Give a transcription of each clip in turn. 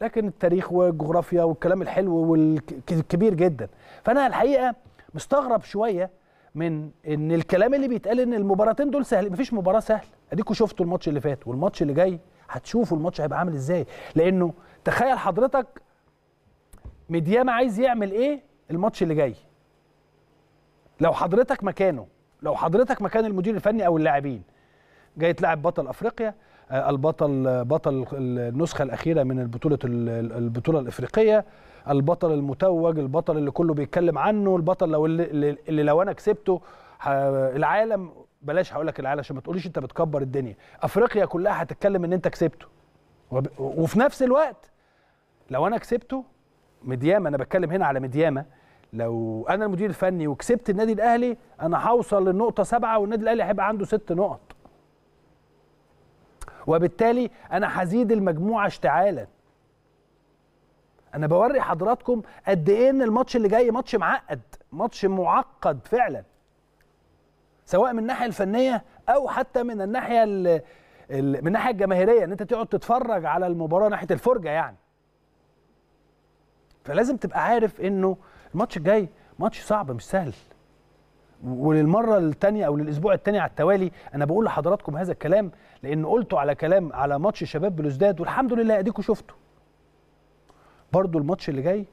لكن التاريخ والجغرافيا والكلام الحلو والكبير جدا. فأنا الحقيقة مستغرب شوية من إن الكلام اللي بيتقال إن المباراتين دول سهل مفيش مباراة سهله أديكوا شفتوا الماتش اللي فات والماتش اللي جاي هتشوفوا الماتش هيبقى عامل إزاي. لأنه تخيل حضرتك ميدياما عايز يعمل إيه الماتش اللي جاي. لو حضرتك مكانه لو حضرتك مكان المدير الفني أو اللاعبين جاي تلعب بطل أفريقيا البطل بطل النسخة الأخيرة من البطولة البطولة الإفريقية البطل المتوج البطل اللي كله بيتكلم عنه البطل لو اللي, اللي لو أنا كسبته العالم بلاش هقول لك العالم عشان ما تقوليش أنت بتكبر الدنيا. أفريقيا كلها هتتكلم إن أنت كسبته. وفي نفس الوقت لو أنا كسبته مدياما أنا بتكلم هنا على مدياما لو أنا المدير الفني وكسبت النادي الأهلي أنا هوصل للنقطه سبعة والنادي الأهلي هيبقى عنده ست نقط. وبالتالي أنا هزيد المجموعة اشتعالا. أنا بوري حضراتكم قد إيه إن الماتش اللي جاي ماتش معقد ماتش معقد فعلا. سواء من الناحية الفنية أو حتى من الناحية ال من الناحية الجماهيرية إن أنت تقعد تتفرج على المباراة ناحية الفرجة يعني. فلازم تبقى عارف إنه الماتش الجاي ماتش صعب مش سهل. وللمرة الثانية أو للأسبوع الثاني على التوالي أنا بقول لحضراتكم هذا الكلام لأن قلته على كلام على ماتش شباب بلوزداد والحمد لله أديكم شفتوا. برضو الماتش اللي جاي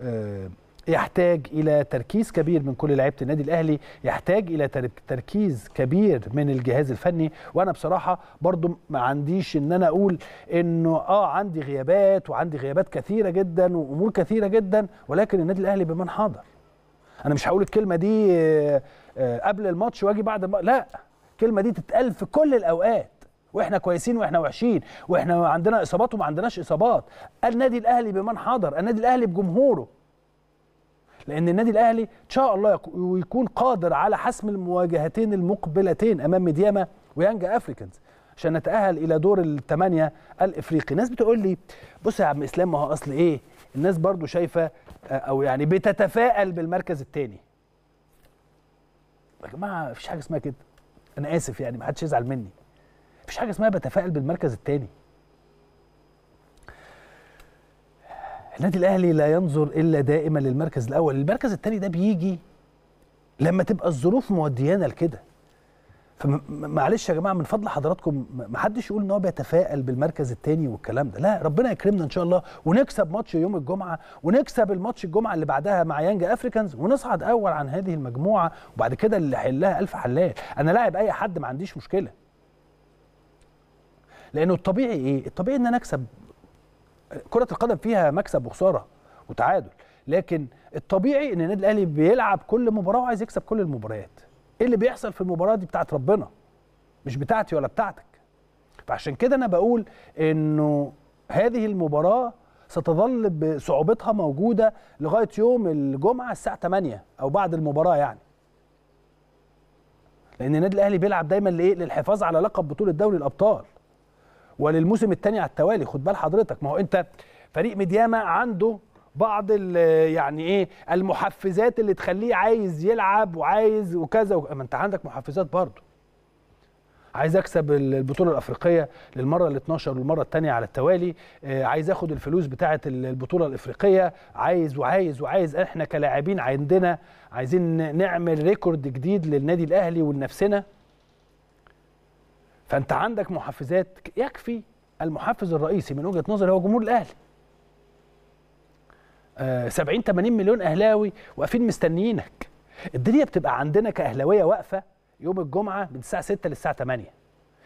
آه، يحتاج إلى تركيز كبير من كل لعيبة النادي الأهلي يحتاج إلى ترك- تركيز كبير من الجهاز الفني. وأنا بصراحة برضو ما عنديش إن أنا أقول إنه آه عندي غيابات وعندي غيابات كثيرة جدا وأمور كثيرة جدا ولكن النادي الأهلي بمن حاضر. أنا مش هقول الكلمة دي آه، قبل الماتش واجي بعد الماتش لا الكلمة دي تتقال في كل الأوقات. وإحنا كويسين وإحنا وحشين وإحنا عندنا إصابات وما عندناش إصابات. النادي الأهلي بمن حضر؟ النادي الأهلي بجمهوره. لأن النادي الأهلي إن شاء الله يك- يكون قادر على حسم المواجهتين المقبلتين أمام ميدياما ويانجا أفريكانز عشان نتأهل إلى دور الثمانيه الإفريقي. ناس بتقول لي بص يا عم إسلام ما هو أصل إيه؟ الناس برضو شايفة آه، أو يعني بتتفائل بالمركز الثاني يا جماعة مفيش حاجة اسمها كده. أنا آسف يعني ما حدش يزعل مني. مفيش حاجة اسمها بتفائل بالمركز الثاني النادي الأهلي لا ينظر إلا دائما للمركز الأول. المركز الثاني ده بيجي لما تبقى الظروف موديانا لكده. فمعلش يا جماعة من فضل حضراتكم ما حدش يقول إن هو بيتفائل بالمركز الثاني والكلام ده. لا ربنا يكرمنا إن شاء الله ونكسب ماتش يوم الجمعة ونكسب الماتش الجمعة اللي بعدها مع يانج افريكانز ونصعد أول عن هذه المجموعة وبعد كده اللي حلها ألف حلال. أنا لاعب أي حد ما عنديش مشكلة. لأنه الطبيعي إيه؟ الطبيعي إن أنا أكسب. كرة القدم فيها مكسب وخسارة وتعادل. لكن الطبيعي إن النادي الأهلي بيلعب كل مباراة وعايز يكسب كل المباريات. إيه اللي بيحصل في المباراة دي بتاعت ربنا؟ مش بتاعتي ولا بتاعتك. فعشان كده أنا بقول إنه هذه المباراة ستظل بصعوبتها موجودة لغاية يوم الجمعة الساعة 8 أو بعد المباراة يعني. لأن النادي الأهلي بيلعب دايما لإيه؟ للحفاظ على لقب بطولة دوري الأبطال. وللموسم الثاني على التوالي خد بال حضرتك. ما هو أنت فريق ميدياما عنده بعض يعني إيه المحفزات اللي تخليه عايز يلعب وعايز وكذا وك- ما أنت عندك محفزات برضه. عايز أكسب ال- البطولة الأفريقية للمرة ال 12 والمرة الثانية على التوالي. آه، عايز آخد الفلوس بتاعة ال- البطولة الأفريقية. عايز وعايز وعايز إحنا كلاعبين عندنا عايزين نعمل ريكورد جديد للنادي الأهلي ولنفسنا. فأنت عندك محفزات يكفي المحفز الرئيسي من وجهة نظري هو جمهور الأهلي. 70 80 مليون أهلاوي واقفين مستنيينك. الدنيا بتبقى عندنا كأهلاوية واقفة يوم الجمعة من الساعة 6 للساعة 8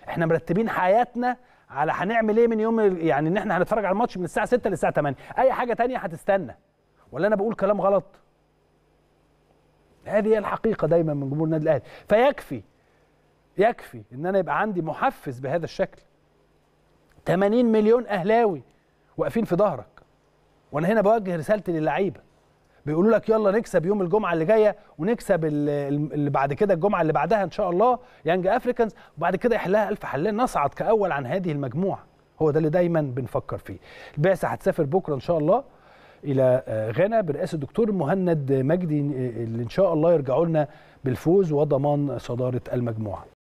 إحنا مرتبين حياتنا على هنعمل إيه من يوم يعني إن إحنا هنتفرج على الماتش من الساعة 6 للساعة 8 أي حاجة تانية هتستنى. ولا أنا بقول كلام غلط؟ هذه هي الحقيقة دايما من جمهور النادي الأهلي. فيكفي يكفي إن أنا يبقى عندي محفز بهذا الشكل. 80 مليون أهلاوي واقفين في ظهرك. وأنا هنا بوجه رسالتي للعيبة. بيقولوا لك يلا نكسب يوم الجمعة اللي جاية ونكسب ال- ال- اللي بعد كده الجمعة اللي بعدها إن شاء الله يانج افريكانز وبعد كده يحلها ألف حلال. نصعد كأول عن هذه المجموعة. هو ده اللي دايما بنفكر فيه. البعثة هتسافر بكرة إن شاء الله إلى آه، غانا برئاسة الدكتور مهند مجدي آه، اللي إن شاء الله يرجعوا لنا بالفوز وضمان صدارة المجموعة.